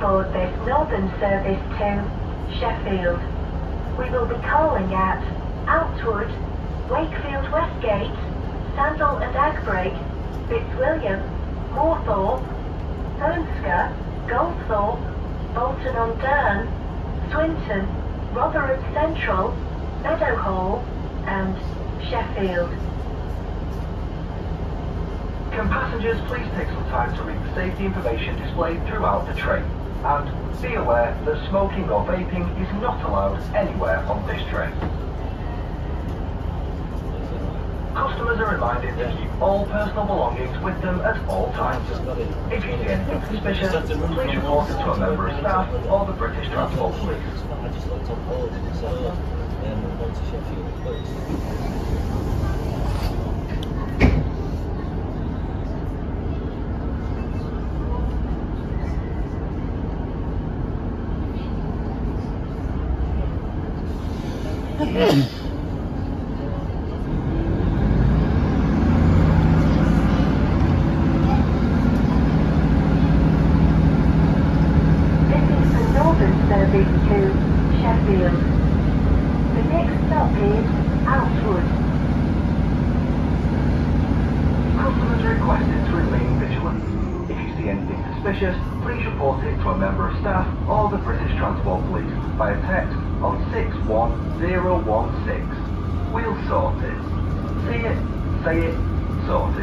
aboard this northern service to Sheffield. We will be calling at Outwood, Wakefield Westgate, Sandal and Agbrigg, Fitzwilliam, Moorthorpe, Thurnscoe, Goldthorpe, Bolton on Dearne, Swinton, Rotherham Central, Meadowhall, and Sheffield. Can passengers please take some time to read the safety information displayed throughout the train? And be aware that smoking or vaping is not allowed anywhere on this train. Customers are reminded to keep all personal belongings with them at all times. If you see anything suspicious, please report it to a member of staff or the British Transport Police. Mm-hmm. On 61016. We'll sort it. See it, say it, sort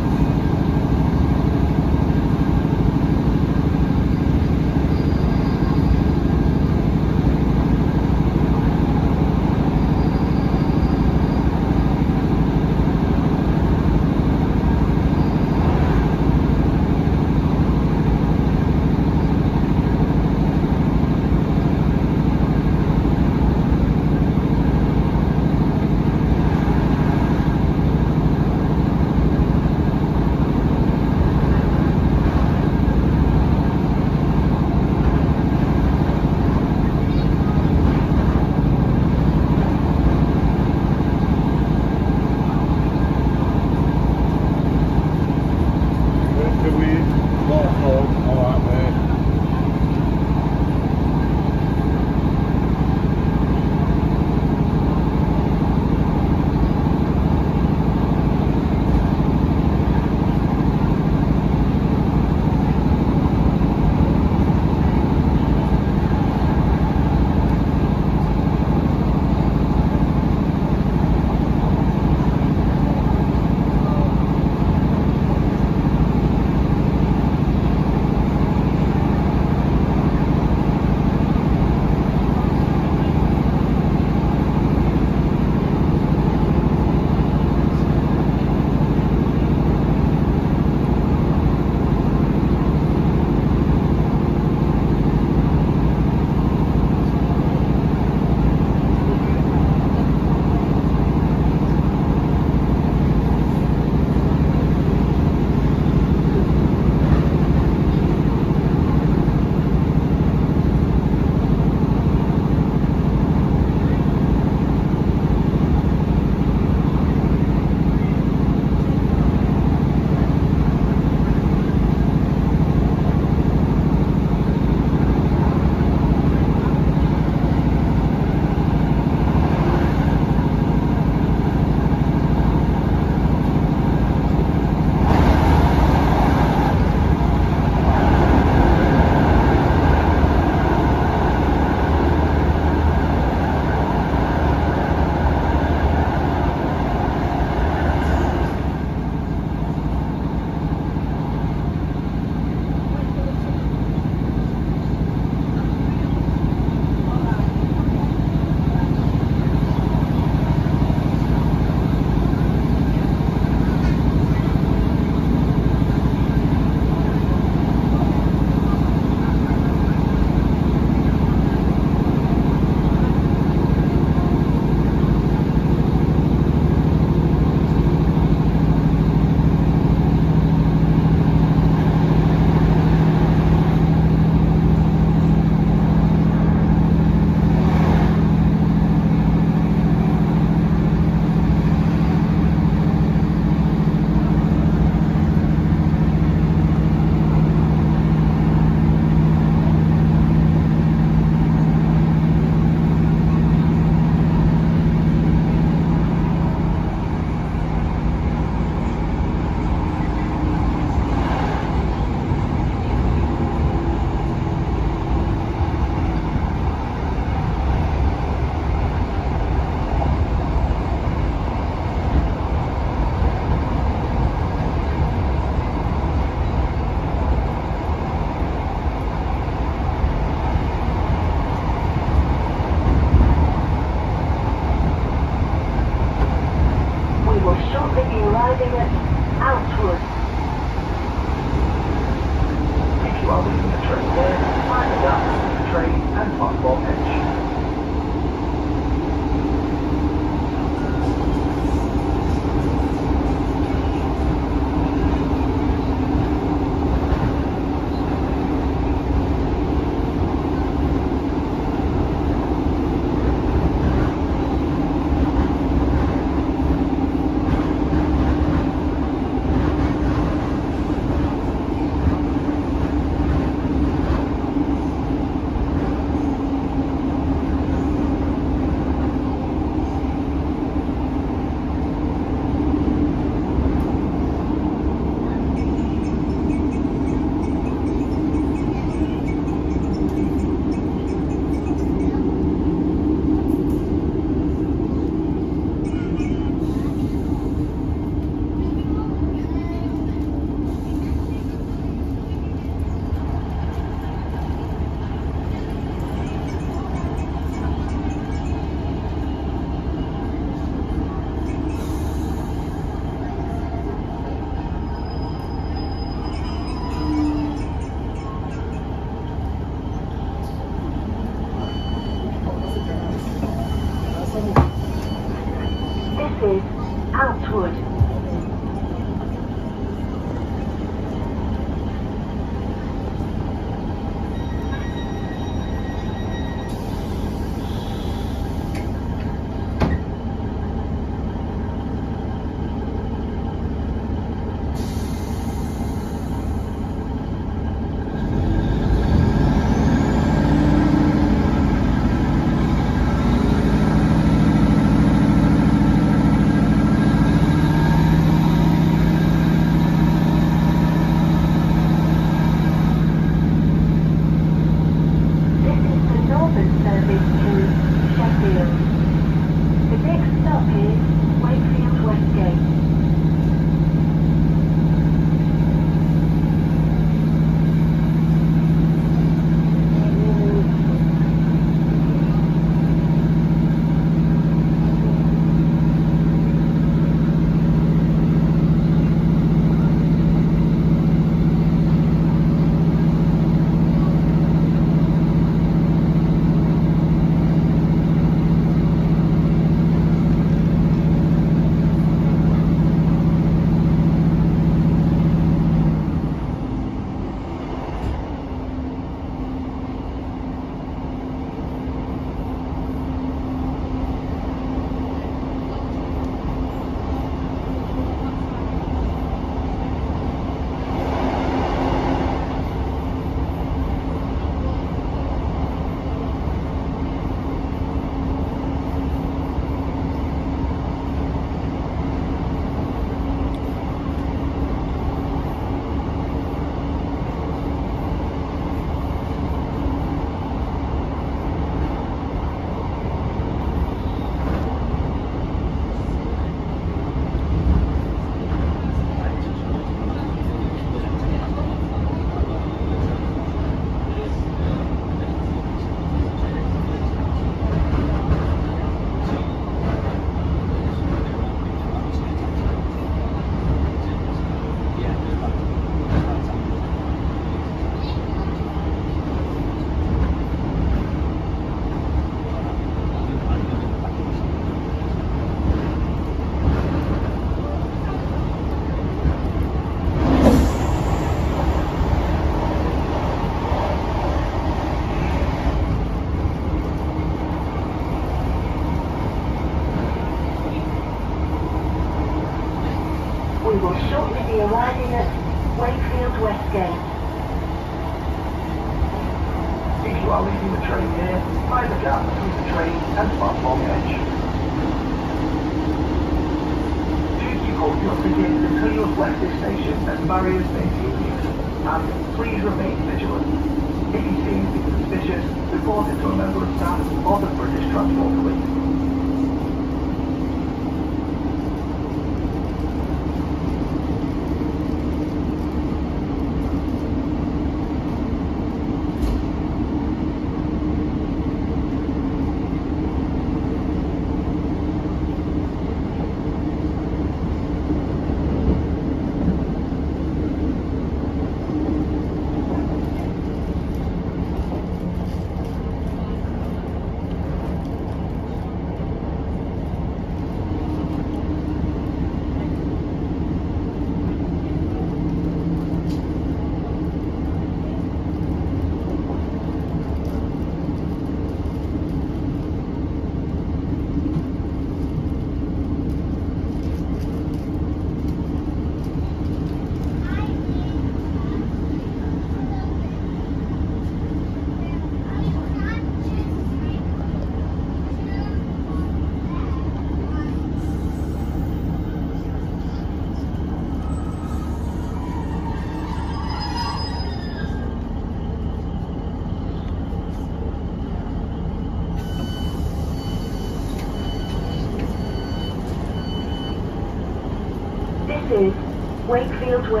Wakefield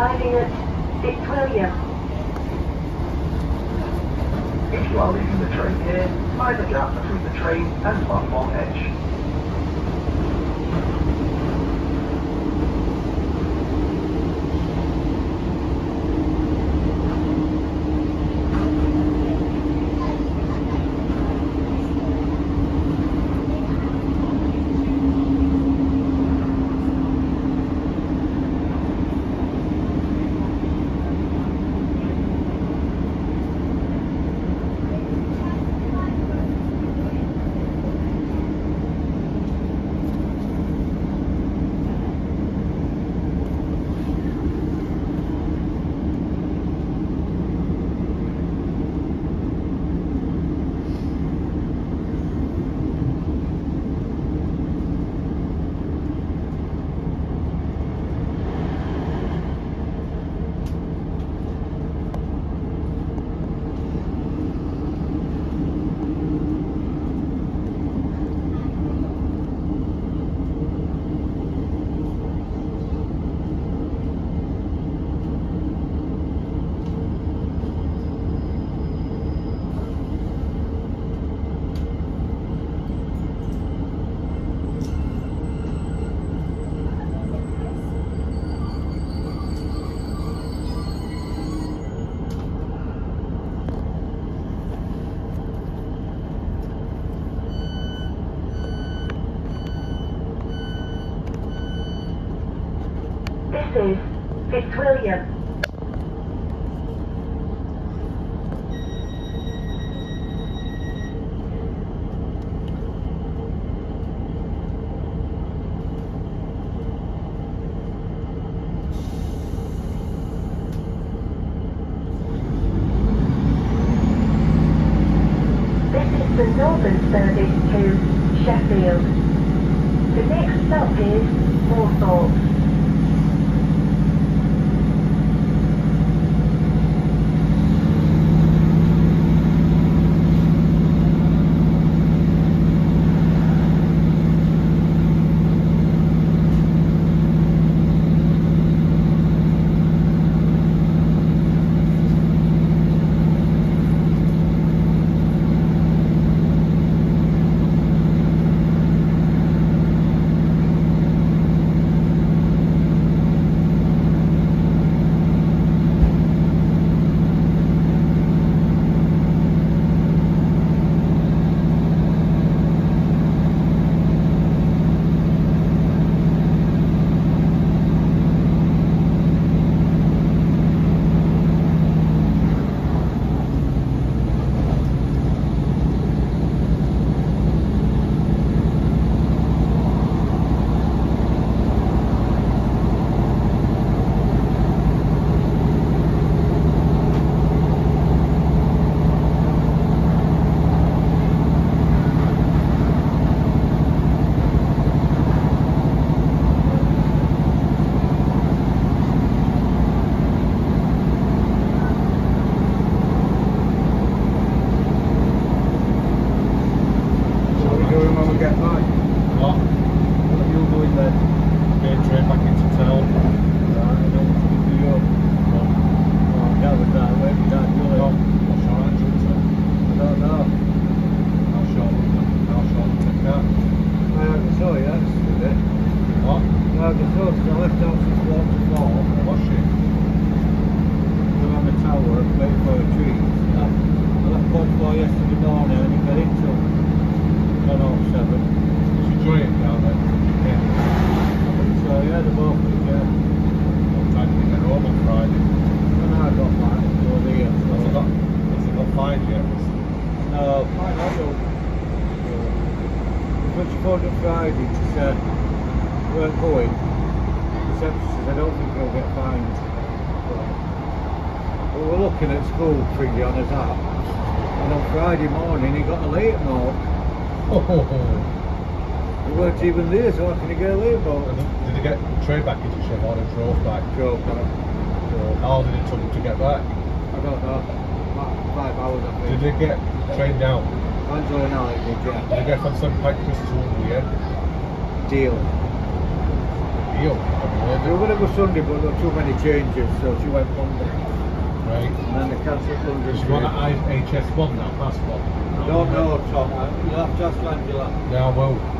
shortly be arriving at Fitzwilliam. If you are leaving the train here, mind the gap between the train and platform edge. This is Fitzwilliam. Weren't even there, so how can he get late note? Did he get train back into Chevron and drove back? Drove back. How long did it took to get back? I don't know. About five hours I Did they get trained down? Angela and Alex did, Did yeah. they get from St. Pancras to Wimbledon? Deal. you. They were going to go Sunday, but there were too many changes, so she went Monday. Right. And then they cancelled Sunday. Just one at HS1 now, passport. I don't know, Tom. I- You'll have to ask Angela. Yeah, well. We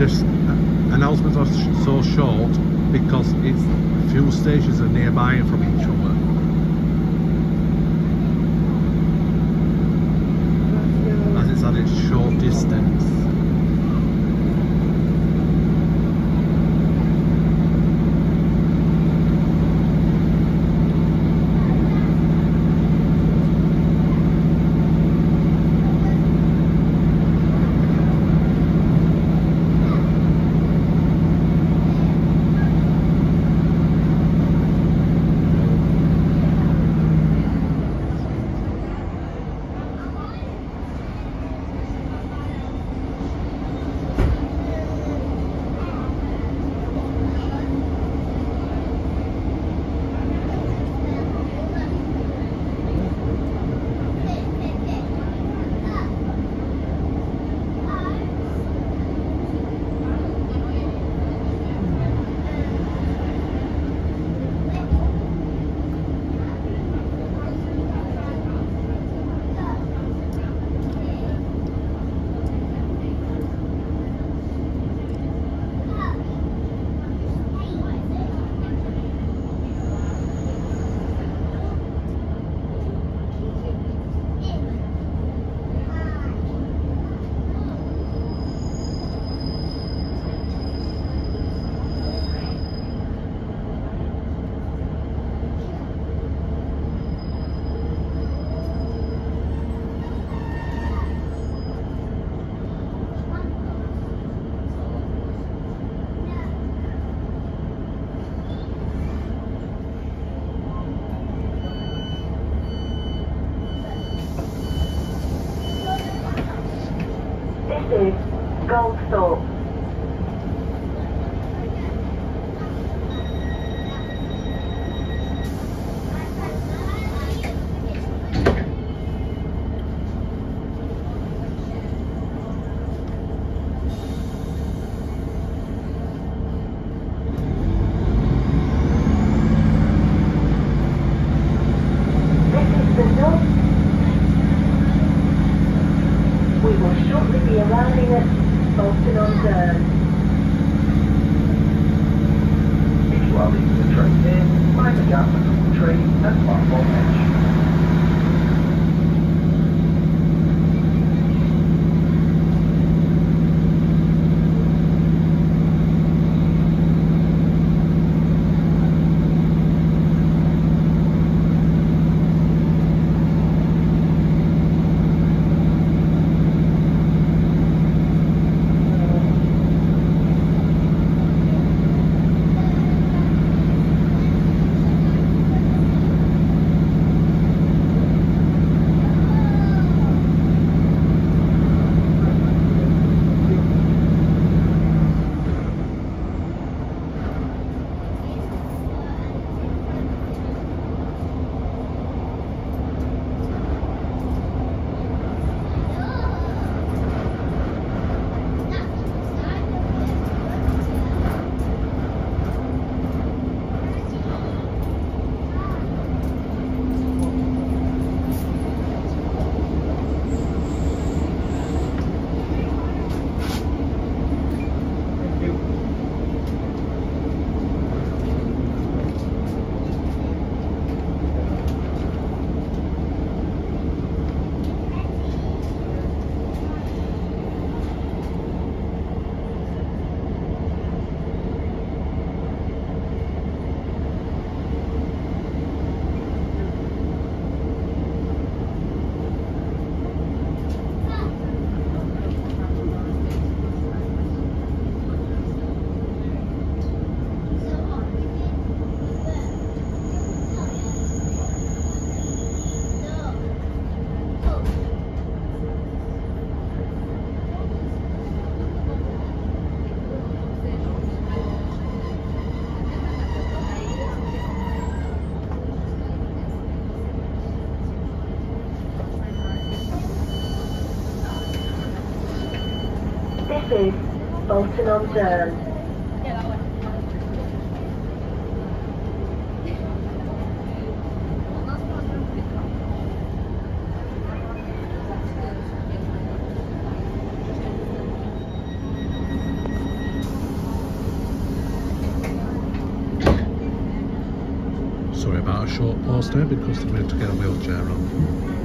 this announcements are so short because it's a few stations are nearby from each other. station on turn. Sorry about a short pause there because we had to get a wheelchair on.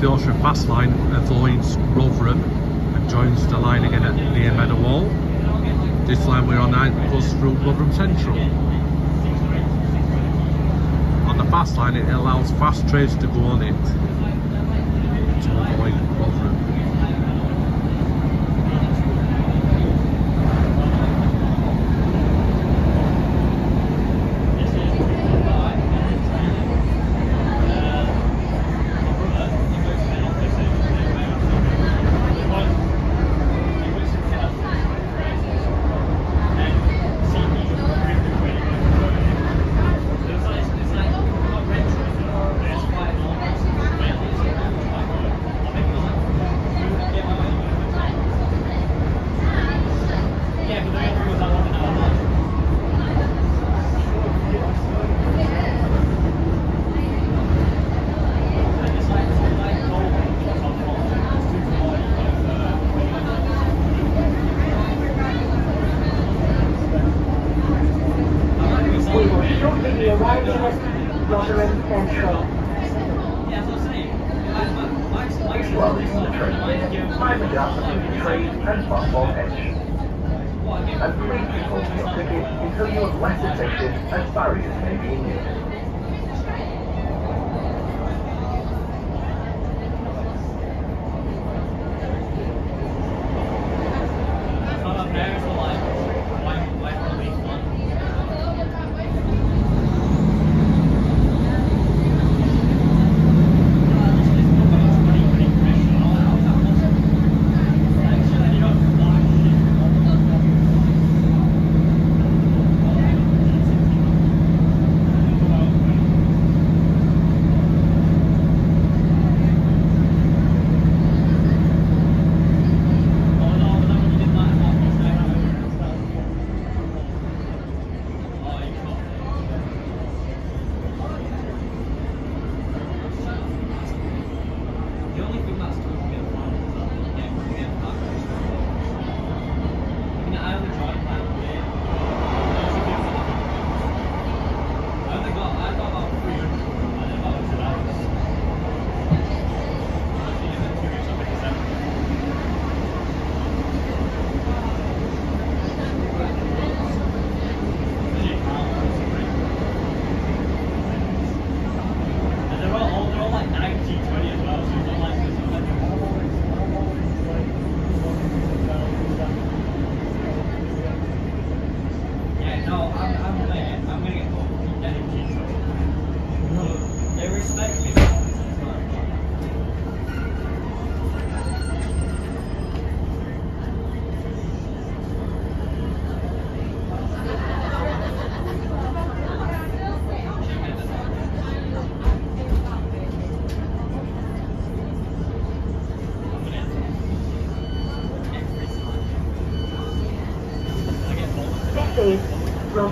The Yorkshire Fast Line avoids Rotherham and joins the line again at near Meadowhall. This line we're on now goes through Rotherham Central. On the fast line it allows fast trains to go on it to avoid. Rotherham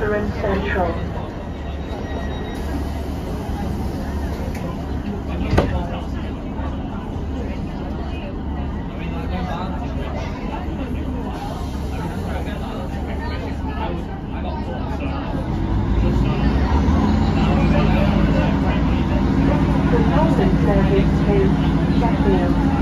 Rotherham Central. Service to Sheffield.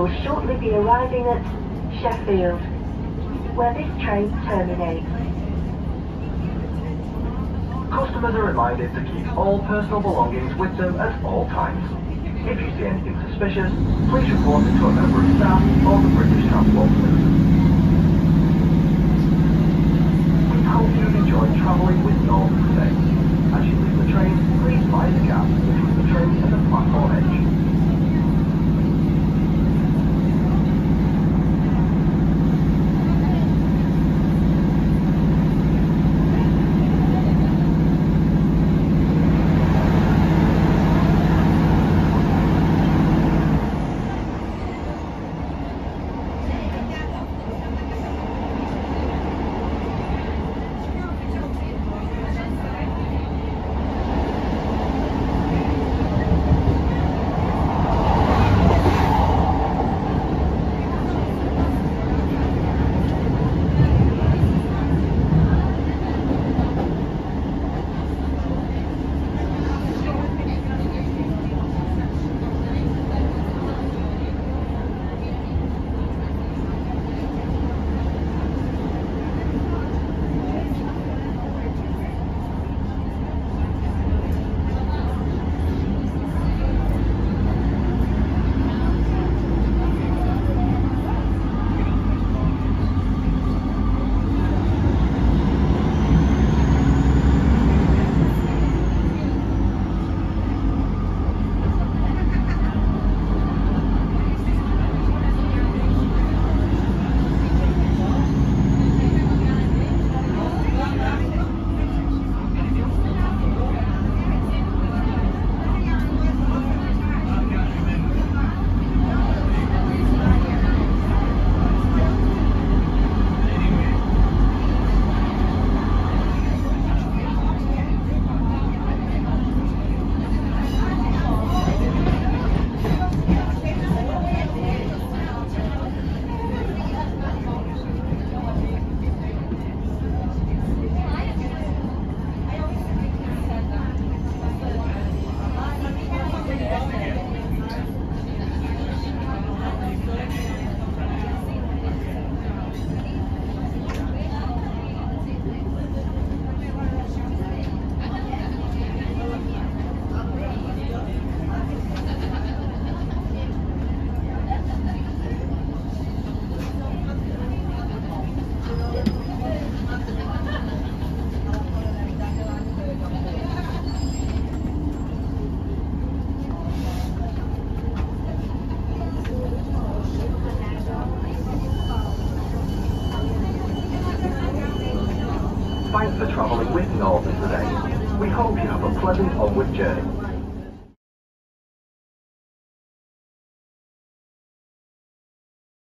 Will shortly be arriving at Sheffield, where this train terminates. Customers are reminded to keep all personal belongings with them at all times. If you see anything suspicious, please report it to a member of staff or the British Transport Police. We hope you've enjoyed travelling with Northern